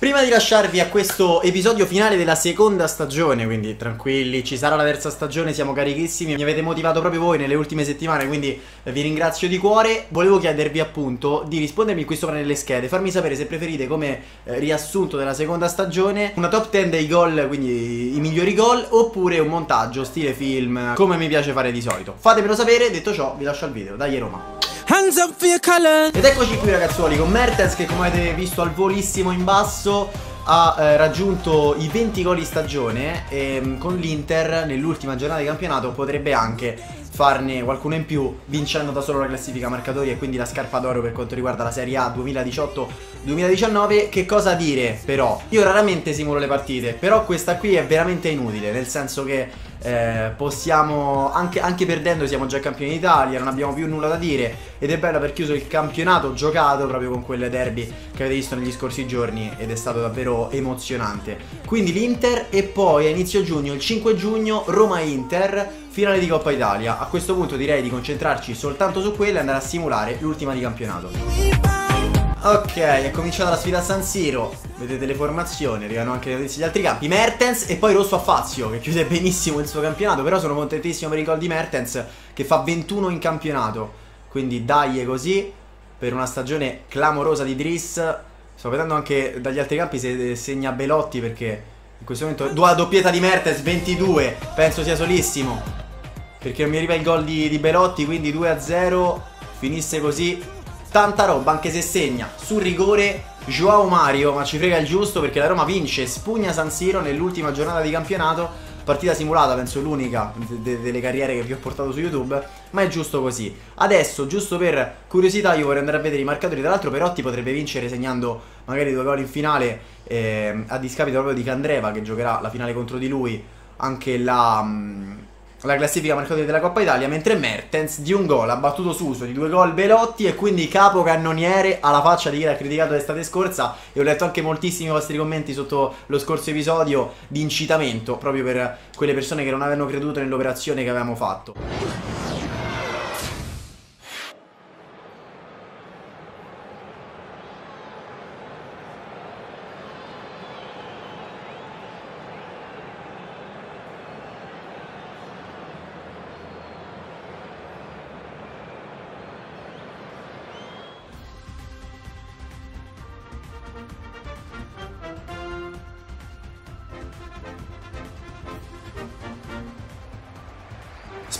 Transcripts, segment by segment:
Prima di lasciarvi a questo episodio finale della seconda stagione, quindi tranquilli, ci sarà la terza stagione, siamo carichissimi, mi avete motivato proprio voi nelle ultime settimane, quindi vi ringrazio di cuore. Volevo chiedervi appunto di rispondermi qui sopra nelle schede, farmi sapere se preferite come eh, riassunto della seconda stagione una top 10 dei gol, quindi i migliori gol, oppure un montaggio stile film, come mi piace fare di solito. Fatemelo sapere, detto ciò vi lascio al video, dai Roma! Ed eccoci qui ragazzuoli con Mertens che come avete visto al volissimo in basso ha eh, raggiunto i 20 gol in stagione e mm, con l'Inter nell'ultima giornata di campionato potrebbe anche farne qualcuno in più vincendo da solo la classifica marcatori e quindi la scarpa d'oro per quanto riguarda la Serie A 2018-2019 che cosa dire però? Io raramente simulo le partite però questa qui è veramente inutile nel senso che eh, possiamo, anche, anche, perdendo siamo già campioni d'Italia, non abbiamo più nulla da dire ed è bello aver chiuso il campionato giocato proprio con quelle derby che avete visto negli scorsi giorni ed è stato davvero emozionante. Quindi l'Inter e poi a inizio giugno, il 5 giugno, Roma-Inter, finale di Coppa Italia. A questo punto direi di concentrarci soltanto su quella e andare a simulare l'ultima di campionato. Ok, è cominciata la sfida a San Siro. Vedete le formazioni, arrivano anche le notizie degli altri campi. Mertens e poi Rosso a Fazio, che chiude benissimo il suo campionato. Però sono contentissimo per il gol di Mertens, che fa 21 in campionato. Quindi dai così, per una stagione clamorosa di Driss. Sto vedendo anche dagli altri campi se segna Belotti, perché in questo momento... Due doppietta di Mertens, 22. Penso sia solissimo. Perché non mi arriva il gol di, di Belotti, quindi 2-0. Finisse così tanta roba anche se segna sul rigore Joao Mario ma ci frega il giusto perché la Roma vince spugna San Siro nell'ultima giornata di campionato. Partita simulata penso l'unica de delle carriere che vi ho portato su YouTube ma è giusto così. Adesso giusto per curiosità io vorrei andare a vedere i marcatori. Tra l'altro Perotti potrebbe vincere segnando magari due gol in finale eh, a discapito proprio di Candreva che giocherà la finale contro di lui. Anche la... Mh, la classifica marcatori della Coppa Italia, mentre Mertens di un gol ha battuto Suso, di due gol Belotti e quindi capocannoniere alla faccia di chi l'ha criticato l'estate scorsa e ho letto anche moltissimi vostri commenti sotto lo scorso episodio di incitamento proprio per quelle persone che non avevano creduto nell'operazione che avevamo fatto.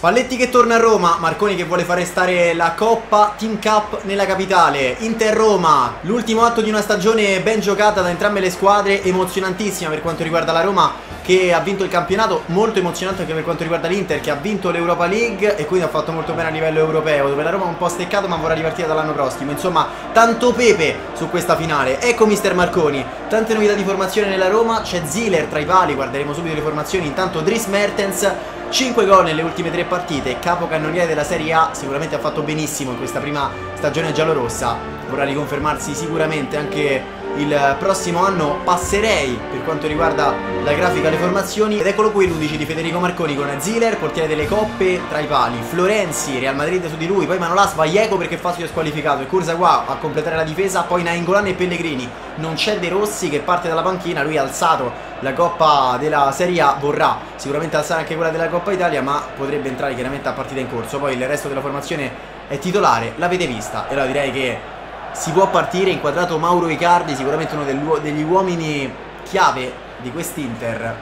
Spalletti che torna a Roma, Marconi che vuole fare stare la Coppa Team Cup nella capitale, Inter-Roma, l'ultimo atto di una stagione ben giocata da entrambe le squadre, emozionantissima per quanto riguarda la Roma che ha vinto il campionato, molto emozionante anche per quanto riguarda l'Inter che ha vinto l'Europa League e quindi ha fatto molto bene a livello europeo, dove la Roma è un po' steccato ma vorrà ripartire dall'anno prossimo, insomma tanto pepe su questa finale, ecco mister Marconi, tante novità di formazione nella Roma, c'è Ziller tra i pali, guarderemo subito le formazioni, intanto Dries Mertens 5 gol nelle ultime tre partite, capocannoniere della Serie A, sicuramente ha fatto benissimo in questa prima stagione giallorossa, vorrà riconfermarsi sicuramente anche il prossimo anno passerei per quanto riguarda la grafica e le formazioni. Ed eccolo qui l'11 di Federico Marconi con Ziller, portiere delle coppe tra i pali. Florenzi, Real Madrid su di lui poi Manolas, Valleco perché Fazio è squalificato. E Cursa qua a completare la difesa poi Nainggolan e Pellegrini. Non c'è De Rossi che parte dalla panchina lui ha alzato. La coppa della Serie A vorrà sicuramente alzare anche quella della Coppa Italia ma potrebbe entrare chiaramente a partita in corso. Poi il resto della formazione è titolare l'avete vista? E allora direi che si può partire inquadrato Mauro Icardi, sicuramente uno degli uomini chiave di quest'Inter.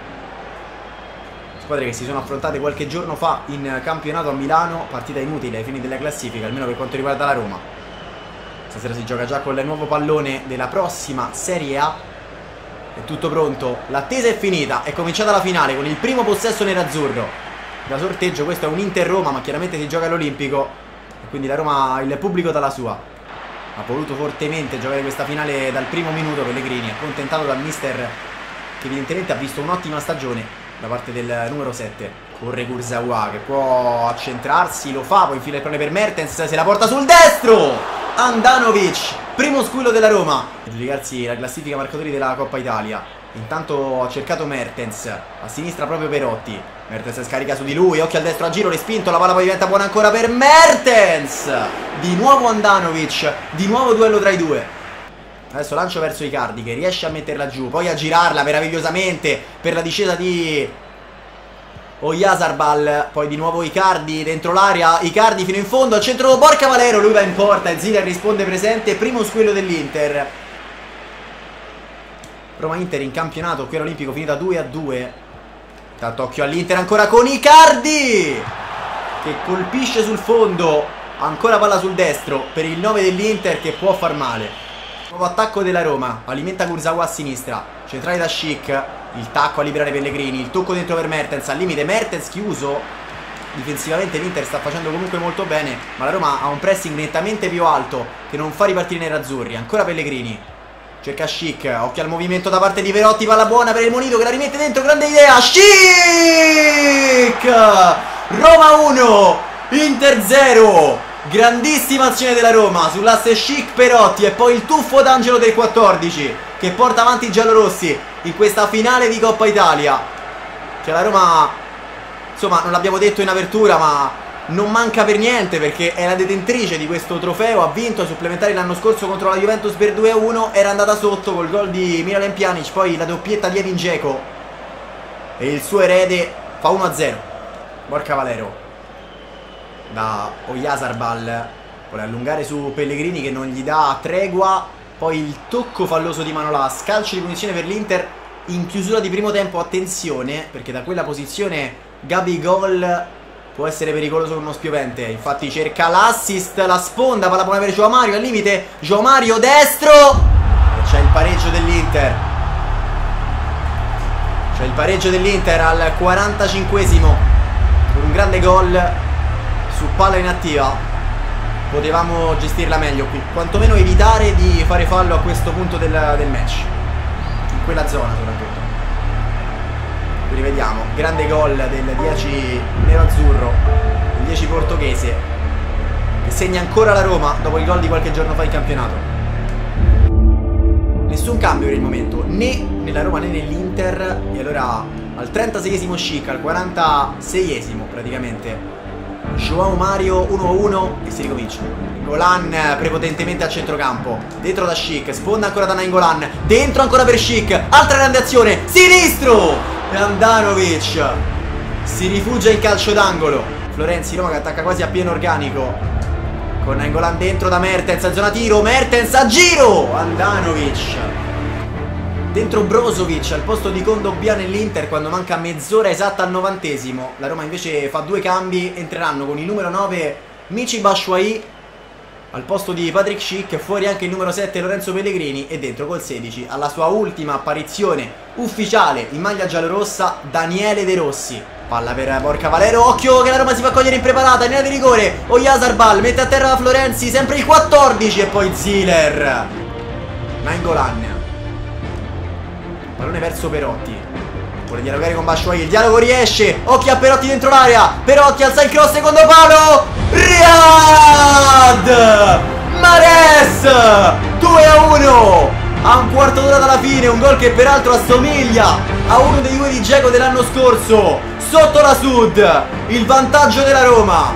Squadre che si sono affrontate qualche giorno fa in campionato a Milano, partita inutile ai fini della classifica, almeno per quanto riguarda la Roma. Stasera si gioca già con il nuovo pallone della prossima Serie A. È tutto pronto, l'attesa è finita, è cominciata la finale con il primo possesso nerazzurro. Da sorteggio questo è un Inter-Roma, ma chiaramente si gioca all'Olimpico. Quindi la Roma, il pubblico dà la sua ha voluto fortemente giocare questa finale dal primo minuto Pellegrini, accontentato dal mister che evidentemente ha visto un'ottima stagione da parte del numero 7. Corre Kurzawa che può accentrarsi, lo fa, poi infila il pallone per Mertens, se la porta sul destro! Andanovic, primo squillo della Roma. Giudicarsi la classifica marcatori della Coppa Italia. Intanto ha cercato Mertens, a sinistra proprio Perotti. Mertens scarica su di lui, occhio al destro a giro, respinto, la palla poi diventa buona ancora per Mertens! Di nuovo Andanovic, di nuovo duello tra i due. Adesso lancio verso Icardi che riesce a metterla giù, poi a girarla meravigliosamente per la discesa di Oyasarbal, poi di nuovo Icardi dentro l'area, Icardi fino in fondo al centro, Borca Valero, lui va in porta e Ziller risponde presente, primo squillo dell'Inter. Roma-Inter in campionato, qui all'Olimpico finita 2 a 2. Tanto occhio all'Inter ancora con Icardi che colpisce sul fondo, ancora palla sul destro per il 9 dell'Inter che può far male. Nuovo attacco della Roma, alimenta Kurzawa a sinistra, centrale da Chic, il tacco a liberare Pellegrini, il tocco dentro per Mertens, al limite Mertens chiuso, difensivamente l'Inter sta facendo comunque molto bene, ma la Roma ha un pressing nettamente più alto che non fa ripartire i nerazzurri, ancora Pellegrini, cerca Chic, occhio al movimento da parte di Verotti, palla buona per il Monito che la rimette dentro, grande idea, Chic! Roma 1, Inter 0, Grandissima azione della Roma sull'asse Chic Perotti e poi il tuffo d'Angelo del 14 che porta avanti i giallorossi in questa finale di Coppa Italia. Cioè la Roma, insomma, non l'abbiamo detto in apertura, ma non manca per niente perché è la detentrice di questo trofeo. Ha vinto ai supplementari l'anno scorso contro la Juventus per 2-1. Era andata sotto col gol di Miralem Pjanic, poi la doppietta di Edin Dzeko e il suo erede fa 1-0. Borca Valero da Oyasarbal vuole allungare su Pellegrini che non gli dà tregua poi il tocco falloso di Manola scalcio di punizione per l'Inter in chiusura di primo tempo attenzione perché da quella posizione Gabi Gol può essere pericoloso con uno spiovente. Infatti cerca l'assist la sponda palla buona per Gio Mario al limite. Gio Mario destro. E c'è il pareggio dell'Inter. C'è il pareggio dell'Inter al 45esimo con un grande gol su palla inattiva. Potevamo gestirla meglio qui. Quantomeno evitare di fare fallo a questo punto del, del match. In quella zona soprattutto quindi vediamo grande gol del 10 nero-azzurro il 10 portoghese che segna ancora la Roma dopo il gol di qualche giorno fa in campionato. Nessun cambio per il momento né nella Roma né nell'Inter. E allora al 36esimo chic al 46esimo praticamente Joao Mario 1-1 e si ricomincia. Golan prepotentemente a centrocampo. Dentro da Chic. Sponda ancora da Nainggolan. Dentro ancora per Chic. Altra grande azione. Sinistro. Andanovic. Si rifugia in calcio d'angolo. Florenzi Roma che attacca quasi a pieno organico. Con Nainggolan dentro da Mertens. Zona tiro. Mertens a giro. Andanovic. Dentro Brozovic al posto di Kondogbia nell'Inter quando manca mezz'ora esatta al novantesimo. La Roma invece fa due cambi, entreranno con il numero 9 Michi Bashuai al posto di Patrick Schick, fuori anche il numero 7 Lorenzo Pellegrini e dentro col 16 alla sua ultima apparizione ufficiale in maglia giallorossa Daniele De Rossi. Palla per Porca Valero, occhio che la Roma si fa cogliere impreparata, linea di rigore, Oyasarbal mette a terra Florenzi, sempre il 14 e poi Ziller. Nainggolan Pallone verso Perotti. Vuole dialogare con Bashuai. Il dialogo riesce. Occhi a Perotti dentro l'area. Perotti alza il cross, secondo palo. Riyad! Mares! 2 a 1. A un quarto d'ora dalla fine. Un gol che peraltro assomiglia a uno dei due di Geco dell'anno scorso. Sotto la Sud. Il vantaggio della Roma.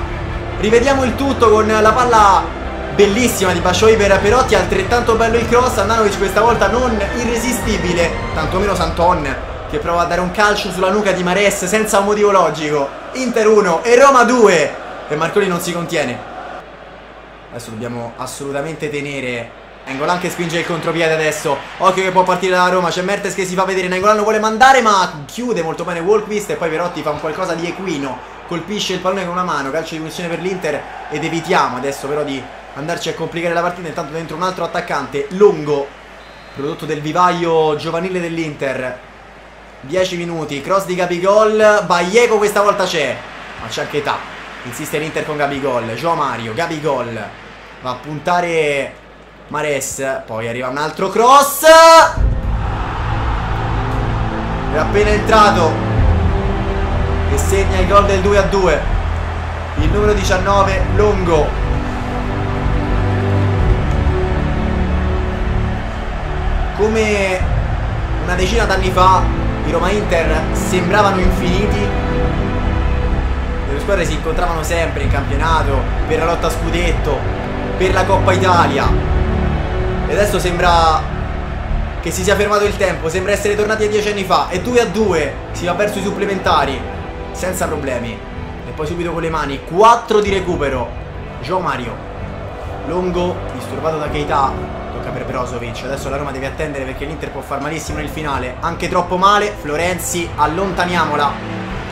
Rivediamo il tutto con la palla bellissima di Bascioi per Perotti altrettanto bello il cross Andanovic questa volta non irresistibile tantomeno Santon che prova a dare un calcio sulla nuca di Mares senza un motivo logico. Inter 1 e Roma 2 e Marconi non si contiene. Adesso dobbiamo assolutamente tenere Engolan che spinge il contropiede adesso. Occhio che può partire da Roma C'è Mertes che si fa vedere Engolan lo vuole mandare ma chiude molto bene Walquist E poi Perotti fa un qualcosa di equino. Colpisce il pallone con una mano Calcio di punizione per l'Inter Ed evitiamo adesso però di andarci a complicare la partita intanto dentro un altro attaccante Longo prodotto del vivaio giovanile dell'Inter 10 minuti cross di Gabigol Baieco questa volta c'è. Ma c'è anche età. Insiste l'Inter con Gabigol. Gio Mario Gabigol. Va a puntare Mares poi arriva un altro cross. È appena entrato. E segna il gol del 2 a 2 il numero 19 Longo. Come una decina d'anni fa i Roma Inter sembravano infiniti le squadre si incontravano sempre in campionato per la lotta a scudetto per la Coppa Italia E adesso sembra che si sia fermato il tempo, sembra essere tornati a dieci anni fa. E 2 a 2 si va verso i supplementari, senza problemi. E poi subito con le mani, 4 di recupero. Gio Mario. Longo, disturbato da Keita. Per Brozovic. Adesso la Roma deve attendere perché l'Inter può far malissimo nel finale. Anche troppo male. Florenzi, allontaniamola.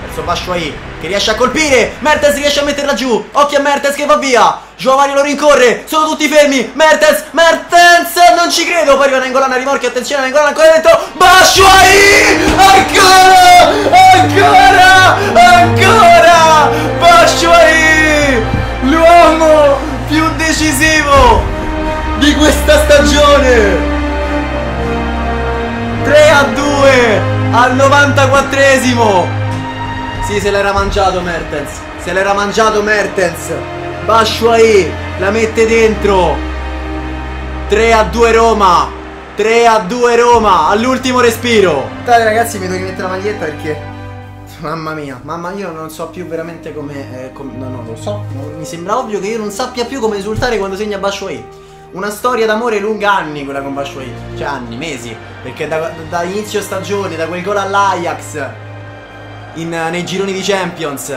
Verso Bashuai che riesce a colpire. Mertens riesce a metterla giù. Occhio a Mertens che va via. Giovanni lo rincorre. Sono tutti fermi. Mertens Mertens non ci credo. Poi arriva Nengolana rimorchio attenzione Nengolana ancora dentro. Bashuai 94esimo sì, se l'era mangiato Mertens. Se l'era mangiato Mertens. Bashuai la mette dentro. 3 a 2 Roma. 3 a 2 Roma. All'ultimo respiro. Dai ragazzi, mi devo rimettere la maglietta perché... Mamma mia, mamma io non so più veramente come... Eh, com no, non lo so. Mi sembra ovvio che io non sappia più come esultare quando segna Bashuai. Una storia d'amore lunga anni quella con Bashuai. Cioè anni, mesi. Perché da, da inizio stagione, da quel gol all'Ajax in, nei gironi di Champions.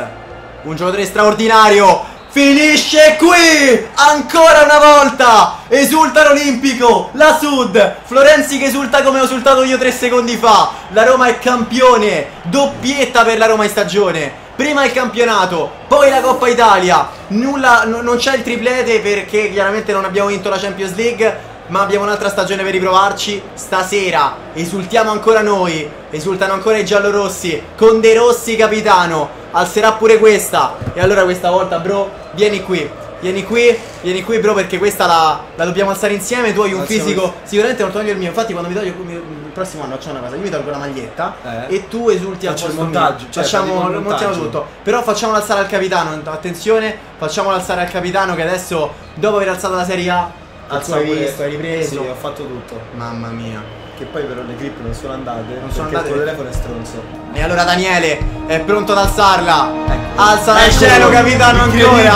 Un giocatore straordinario. Finisce qui! Ancora una volta! Esulta l'Olimpico! La Sud! Florenzi che esulta come ho esultato io tre secondi fa! La Roma è campione! Doppietta per la Roma in stagione! Prima il campionato, poi la Coppa Italia. Nulla, non c'è il triplete perché chiaramente non abbiamo vinto la Champions League ma abbiamo un'altra stagione per riprovarci. Stasera esultiamo ancora noi, esultano ancora i giallorossi, con De Rossi capitano. Alzerà pure questa. E allora questa volta, bro, vieni qui. Vieni qui, vieni qui bro perché questa la, la dobbiamo alzare insieme Tu hai un Alziamo fisico questo. sicuramente non toglio il mio Infatti quando mi toglio il prossimo anno facciamo una cosa Io mi tolgo la maglietta eh. e tu esulti al posto montaggio cioè, Facciamo, montiamo tutto Però facciamolo alzare al capitano Attenzione, facciamolo alzare al capitano che adesso dopo aver alzato la Serie A Hai visto, hai ripreso? Sì, ho fatto tutto. Mamma mia. Che poi però le grip non sono andate. Non sono andate. Il tuo telefono è stronzo. E allora Daniele è pronto ad alzarla. Ecco. Alza dal cielo, capitano ancora.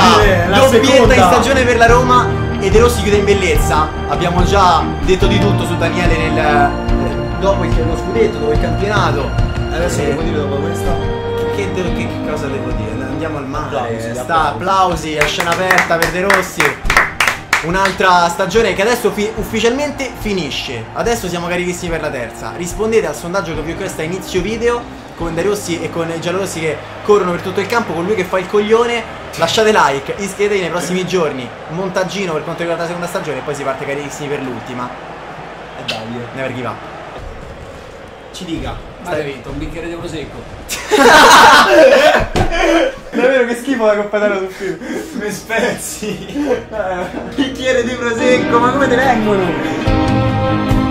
Doppietta in stagione per la Roma. E De Rossi chiude in bellezza. Abbiamo già detto di tutto su Daniele nel. Eh, dopo il, lo scudetto, dopo il campionato. Adesso eh, devo dire dopo questa. Che, che, che, cosa devo dire? Andiamo al mare. Applausi, sta, applausi, è scena aperta per De Rossi un'altra stagione che adesso fi ufficialmente finisce. Adesso siamo carichissimi per la terza. Rispondete al sondaggio che vi ho chiesto a inizio video con De Rossi e con i giallorossi che corrono per tutto il campo, con lui che fa il coglione. Lasciate like, iscrivetevi nei prossimi giorni. Montaggino per quanto riguarda la seconda stagione e poi si parte carichissimi per l'ultima. E dai, never give up. Ci dica. Stai vinto, un bicchiere di prosecco. Schifo la coppa d'oro sul film. Mi spezzi. Bicchiere di prosecco, ma come te vengono?